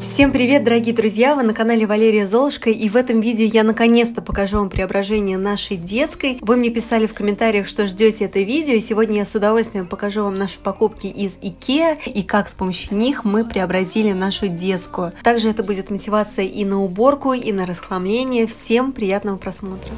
Всем привет, дорогие друзья! Вы на канале Валерия Золушка, и в этом видео я наконец-то покажу вам преображение нашей детской. Вы мне писали в комментариях, что ждете это видео, и сегодня я с удовольствием покажу вам наши покупки из Икеа и как с помощью них мы преобразили нашу детскую. Также это будет мотивация и на уборку, и на расхламление. Всем приятного просмотра!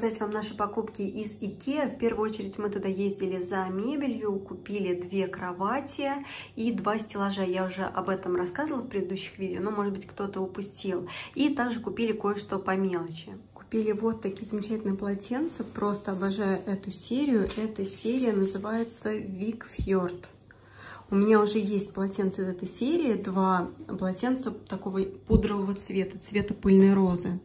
Показать вам наши покупки из Икеа. В первую очередь мы туда ездили за мебелью, купили две кровати и два стеллажа. Я уже об этом рассказывала в предыдущих видео, но, может быть, кто-то упустил. И также купили кое-что по мелочи. Купили вот такие замечательные полотенца. Просто обожаю эту серию. Эта серия называется Вик Фьорд. У меня уже есть полотенца из этой серии, два полотенца такого пудрового цвета, цвета пыльной розы.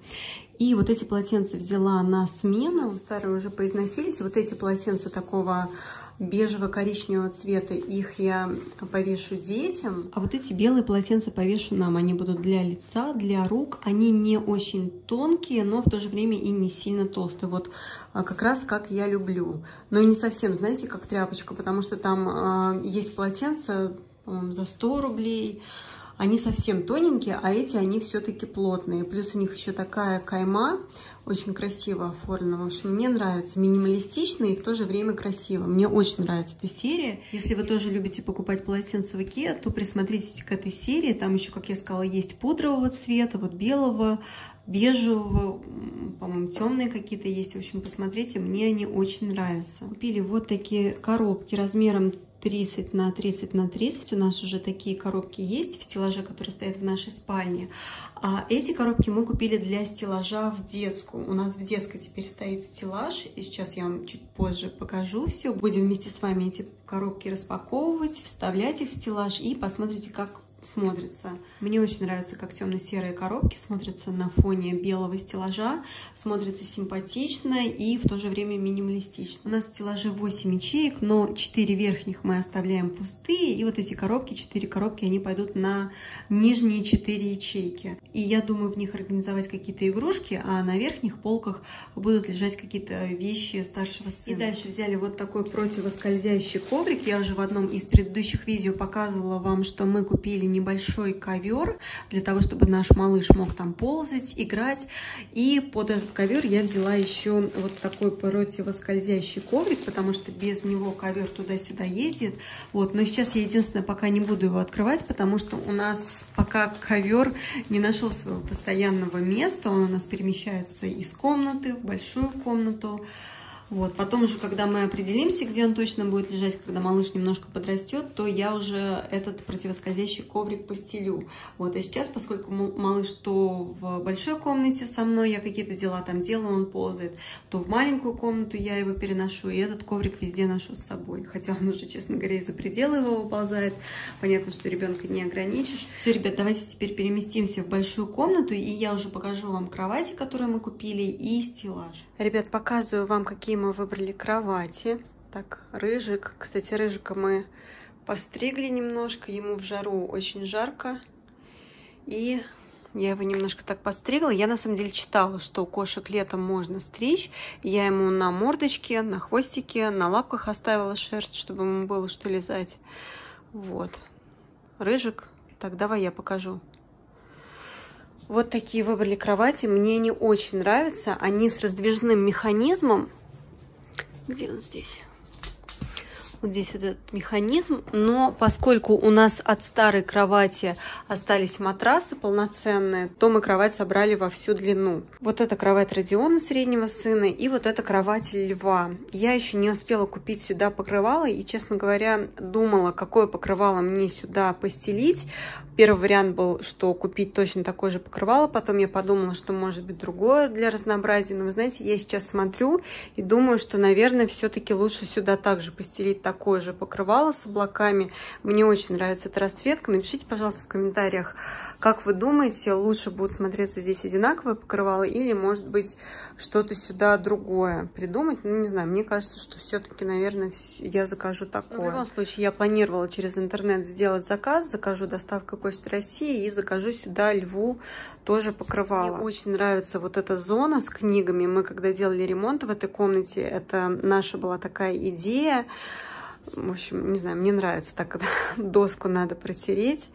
И вот эти полотенца взяла на смену, старые уже поизносились. Вот эти полотенца такого бежево-коричневого цвета, их я повешу детям. А вот эти белые полотенца повешу нам. Они будут для лица, для рук. Они не очень тонкие, но в то же время и не сильно толстые. Вот а, как раз как я люблю. Но и не совсем, знаете, как тряпочка, потому что там э, есть полотенца за 100 рублей, они совсем тоненькие, а эти, они все-таки плотные. Плюс у них еще такая кайма, очень красиво оформлена. В общем, мне нравится. Минималистично и в то же время красиво. Мне очень нравится эта серия. Если вы тоже любите покупать полотенца в Икеа, то присмотритесь к этой серии. Там еще, как я сказала, есть пудрового цвета, вот белого, бежевого, по-моему, темные какие-то есть. В общем, посмотрите, мне они очень нравятся. Купили вот такие коробки размером 30 на 30 на 30. У нас уже такие коробки есть в стеллаже, которые стоят в нашей спальне. А эти коробки мы купили для стеллажа в детскую. У нас в детской теперь стоит стеллаж. И сейчас я вам чуть позже покажу все. Будем вместе с вами эти коробки распаковывать, вставлять их в стеллаж и посмотрите, как смотрится. Мне очень нравится, как темно-серые коробки смотрятся на фоне белого стеллажа. Смотрится симпатично и в то же время минималистично. У нас в стеллаже 8 ячеек, но 4 верхних мы оставляем пустые. И вот эти коробки, 4 коробки, они пойдут на нижние 4 ячейки. И я думаю в них организовать какие-то игрушки, а на верхних полках будут лежать какие-то вещи старшего сына. И дальше взяли вот такой противоскользящий коврик. Я уже в одном из предыдущих видео показывала вам, что мы купили небольшой ковер для того, чтобы наш малыш мог там ползать, играть. И под этот ковер я взяла еще вот такой противоскользящий коврик, потому что без него ковер туда-сюда ездит. Вот, но сейчас я единственное пока не буду его открывать, потому что у нас пока ковер не нашел своего постоянного места. Он у нас перемещается из комнаты в большую комнату. Вот. Потом уже, когда мы определимся, где он точно будет лежать, когда малыш немножко подрастет, то я уже этот противоскользящий коврик постелю. Вот. А сейчас, поскольку малыш то в большой комнате со мной, я какие-то дела там делаю, он ползает, то в маленькую комнату я его переношу, и этот коврик везде ношу с собой. Хотя он уже, честно говоря, из-за предела его выползает. Понятно, что ребенка не ограничишь. Все, ребят, давайте теперь переместимся в большую комнату, и я уже покажу вам кровати, которые мы купили, и стеллаж. Ребят, показываю вам, какие мы выбрали кровати. Так, рыжик. Кстати, рыжика мы постригли немножко. Ему в жару очень жарко. И я его немножко так постригла. Я на самом деле читала, что кошек летом можно стричь. Я ему на мордочке, на хвостике, на лапках оставила шерсть, чтобы ему было что лизать. Вот. Рыжик. Так, давай я покажу. Вот такие выбрали кровати. Мне они очень нравятся. Они с раздвижным механизмом. Где он здесь? Вот здесь этот механизм. Но поскольку у нас от старой кровати остались матрасы полноценные, то мы кровать собрали во всю длину. Вот эта кровать Родиона среднего сына и вот эта кровать Льва. Я еще не успела купить сюда покрывало и, честно говоря, думала, какое покрывало мне сюда постелить. Первый вариант был, что купить точно такое же покрывало. Потом я подумала, что может быть другое для разнообразия. Но вы знаете, я сейчас смотрю и думаю, что, наверное, все-таки лучше сюда также постелить так такое же покрывало с облаками. Мне очень нравится эта расцветка. Напишите, пожалуйста, в комментариях, как вы думаете, лучше будет смотреться здесь одинаковое покрывало или, может быть, что-то сюда другое придумать. Ну, не знаю, мне кажется, что все-таки, наверное, я закажу такое. В любом случае, я планировала через интернет сделать заказ, закажу доставкой Почты России и закажу сюда льву тоже покрывала. Мне очень нравится вот эта зона с книгами. Мы когда делали ремонт в этой комнате, это наша была такая идея. В общем, не знаю, мне нравится так, когда доску надо протереть.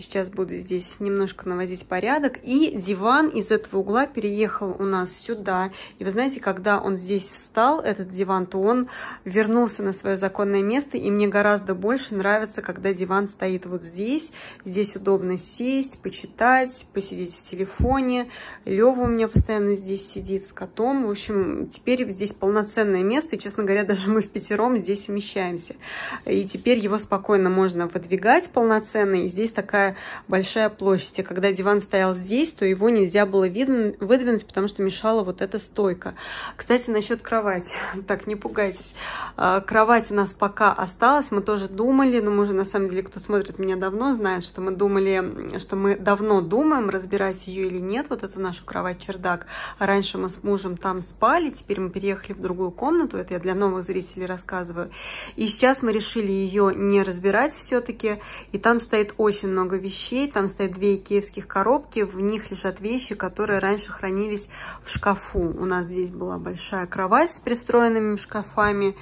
Сейчас буду здесь немножко наводить порядок. И диван из этого угла переехал у нас сюда. И вы знаете, когда он здесь встал, этот диван, то он вернулся на свое законное место. И мне гораздо больше нравится, когда диван стоит вот здесь. Здесь удобно сесть, почитать, посидеть в телефоне. Лева у меня постоянно здесь сидит с котом. В общем, теперь здесь полноценное место. И, честно говоря, даже мы в пятером здесь умещаемся. И теперь его спокойно можно выдвигать полноценно. И здесь такая большая площадь. И когда диван стоял здесь, то его нельзя было видно, выдвинуть, потому что мешала вот эта стойка. Кстати, насчет кровати. Так, не пугайтесь. А, кровать у нас пока осталась. Мы тоже думали, но мы уже на самом деле, кто смотрит меня давно, знает, что мы думали, что мы давно думаем, разбирать ее или нет. Вот это наша кровать-чердак. Раньше мы с мужем там спали, теперь мы переехали в другую комнату. Это я для новых зрителей рассказываю. И сейчас мы решили ее не разбирать все-таки. И там стоит очень много вещей. Там стоят две икеевских коробки. В них лежат вещи, которые раньше хранились в шкафу. У нас здесь была большая кровать с пристроенными шкафами.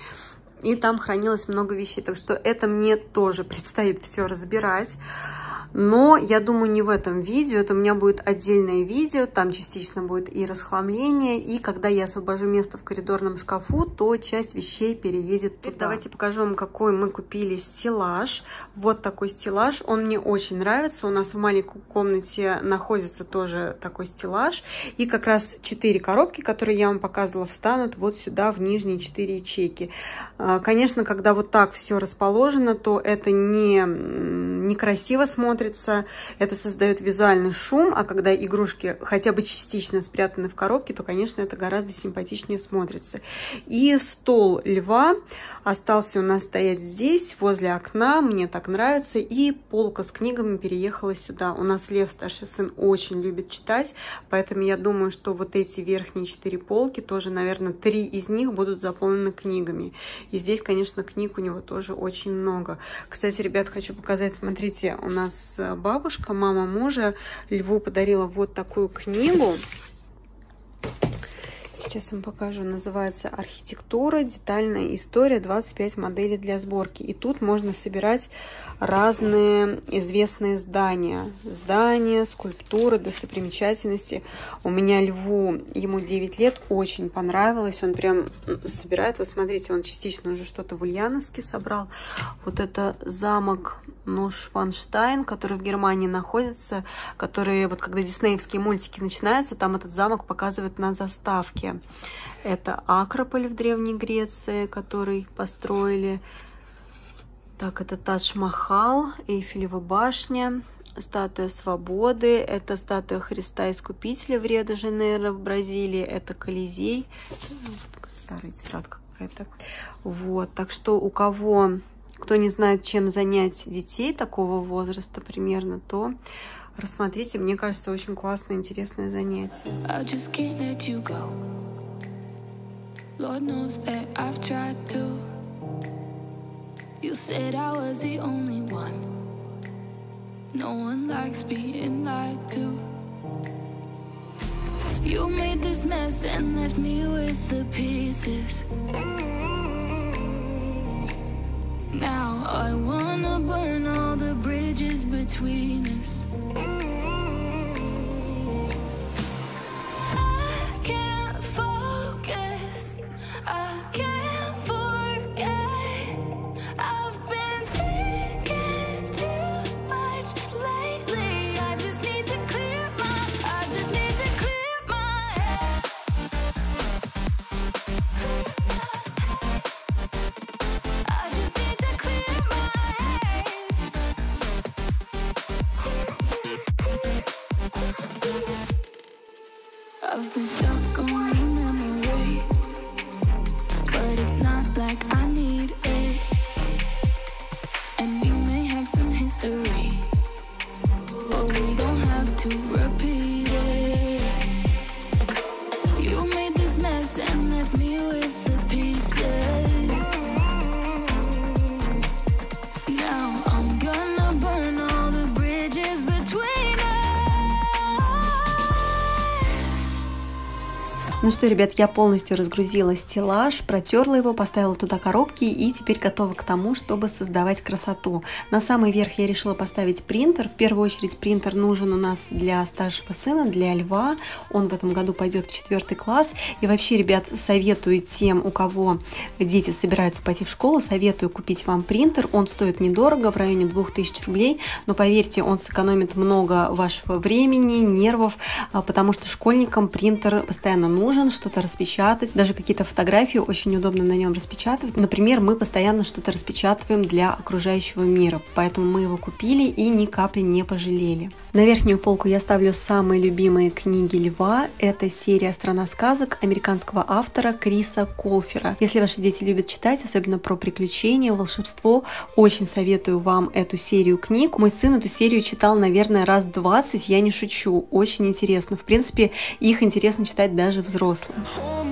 И там хранилось много вещей. Так что это мне тоже предстоит все разбирать. Но я думаю, не в этом видео. Это у меня будет отдельное видео. Там частично будет и расхламление. И когда я освобожу место в коридорном шкафу, то часть вещей переедет туда. Давайте покажу вам, какой мы купили стеллаж. Вот такой стеллаж. Он мне очень нравится. У нас в маленькой комнате находится тоже такой стеллаж. И как раз 4 коробки, которые я вам показывала, встанут вот сюда, в нижние 4 ячейки. А, конечно, когда вот так все расположено, то это не, некрасиво смотрится смотрится, это создает визуальный шум, а когда игрушки хотя бы частично спрятаны в коробке, то, конечно, это гораздо симпатичнее смотрится. И стол льва остался у нас стоять здесь, возле окна, мне так нравится, и полка с книгами переехала сюда. У нас Лев, старший сын, очень любит читать, поэтому я думаю, что вот эти верхние четыре полки, тоже, наверное, три из них будут заполнены книгами. И здесь, конечно, книг у него тоже очень много. Кстати, ребят, хочу показать, смотрите, у нас бабушка, мама мужа, Льву подарила вот такую книгу. Сейчас вам покажу. Называется «Архитектура. Детальная история. 25 моделей для сборки». И тут можно собирать разные известные здания. Здания, скульптуры, достопримечательности. У меня льву, ему 9 лет, очень понравилось. Он прям собирает. Вот смотрите, он частично уже что-то в Ульяновске собрал. Вот это замок Ношванштайн, который в Германии находится, который, вот когда диснеевские мультики начинаются, там этот замок показывают на заставке. Это Акрополь в Древней Греции, который построили так, это Тадж-Махал, Эйфелева башня, статуя свободы, это статуя Христа Искупителя в Рио-де-Жанейро в Бразилии, это Колизей, старая тетрадка какая-то. Вот, так что у кого, кто не знает, чем занять детей такого возраста примерно, то рассмотрите, мне кажется, очень классное, интересное занятие. Lord knows that I've tried to You said I was the only one. No one likes being lied to. You made this mess and left me with the pieces. Now I wanna burn all the bridges between us. history. But we don't have to repeat. Ну что, ребят, я полностью разгрузила стеллаж, протерла его, поставила туда коробки и теперь готова к тому, чтобы создавать красоту. На самый верх я решила поставить принтер. В первую очередь принтер нужен у нас для старшего сына, для льва. Он в этом году пойдет в четвертый класс. И вообще, ребят, советую тем, у кого дети собираются пойти в школу, советую купить вам принтер. Он стоит недорого, в районе 2000 рублей, но поверьте, он сэкономит много вашего времени, нервов, а, потому что школьникам принтер постоянно нужен, что-то распечатать, даже какие-то фотографии очень удобно на нем распечатывать. Например, мы постоянно что-то распечатываем для окружающего мира, поэтому мы его купили и ни капли не пожалели. На верхнюю полку я ставлю самые любимые книги Льва. Это серия «Страна сказок» американского автора Криса Колфера. Если ваши дети любят читать, особенно про приключения, волшебство, очень советую вам эту серию книг. Мой сын эту серию читал, наверное, раз 20, я не шучу. Очень интересно. В принципе, их интересно читать даже взрослым. взрослым.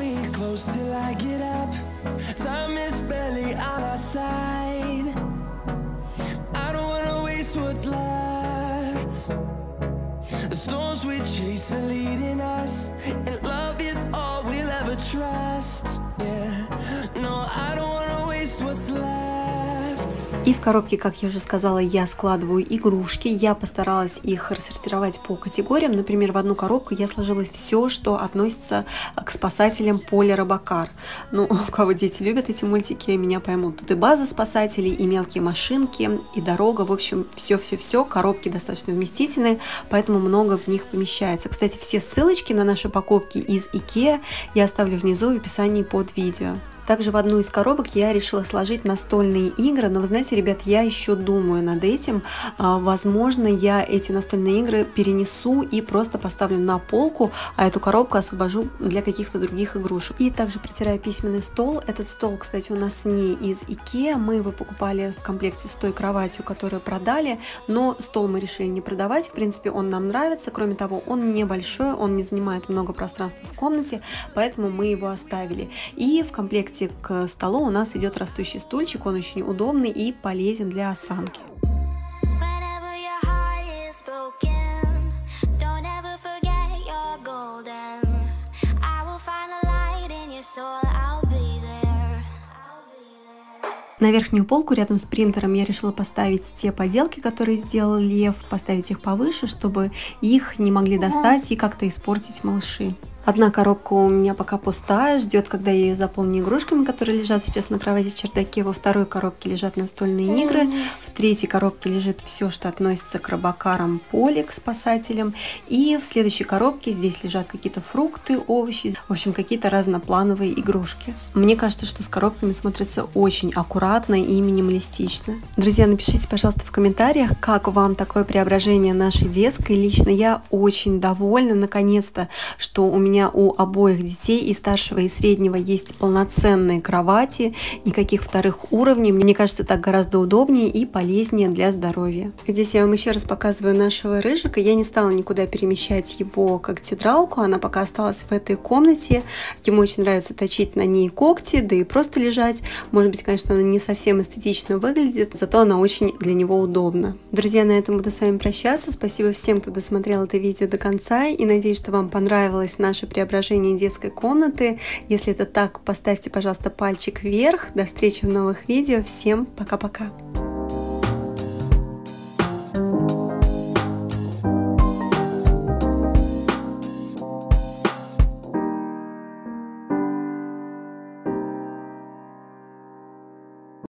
Коробке, как я уже сказала, я складываю игрушки. Я постаралась их рассортировать по категориям. Например, в одну коробку я сложила все, что относится к спасателям Поля Робокар. Ну, у кого дети любят эти мультики, меня поймут. Тут и база спасателей, и мелкие машинки, и дорога. В общем, все-все-все. Коробки достаточно вместительные, поэтому много в них помещается. Кстати, все ссылочки на наши покупки из IKEA я оставлю внизу в описании под видео. Также в одну из коробок я решила сложить настольные игры, но вы знаете, ребят, я еще думаю над этим. А, Возможно, я эти настольные игры перенесу и просто поставлю на полку, а эту коробку освобожу для каких-то других игрушек. И также протираю письменный стол. Этот стол, кстати, у нас не из Ikea, мы его покупали в комплекте с той кроватью, которую продали, но стол мы решили не продавать, в принципе, он нам нравится, кроме того, он небольшой, он не занимает много пространства в комнате, поэтому мы его оставили. И в комплекте к столу у нас идет растущий стульчик, он очень удобный и полезен для осанки. На верхнюю полку рядом с принтером я решила поставить те поделки, которые сделал Лев, поставить их повыше, чтобы их не могли достать и как-то испортить малыши. Одна коробка у меня пока пустая, ждет, когда я ее заполню игрушками, которые лежат сейчас на кровати в чердаке. Во второй коробке лежат настольные игры. В третьей коробке лежит все, что относится к робокарам, поле, к спасателям. И в следующей коробке здесь лежат какие-то фрукты, овощи, в общем, какие-то разноплановые игрушки. Мне кажется, что с коробками смотрится очень аккуратно и минималистично. Друзья, напишите, пожалуйста, в комментариях, как вам такое преображение нашей детской. Лично я очень довольна, наконец-то, что у меня у обоих детей, и старшего, и среднего, есть полноценные кровати, никаких вторых уровней. Мне кажется, так гораздо удобнее и полезнее для здоровья. Здесь я вам еще раз показываю нашего рыжика. Я не стала никуда перемещать его как тедралку, она пока осталась в этой комнате. Ему очень нравится точить на ней когти, да и просто лежать. Может быть, конечно, она не совсем эстетично выглядит, зато она очень для него удобна. Друзья, на этом буду с вами прощаться. Спасибо всем, кто досмотрел это видео до конца, и надеюсь, что вам понравилось наше преображение детской комнаты. Если это так, поставьте, пожалуйста, пальчик вверх. До встречи в новых видео. Всем пока-пока.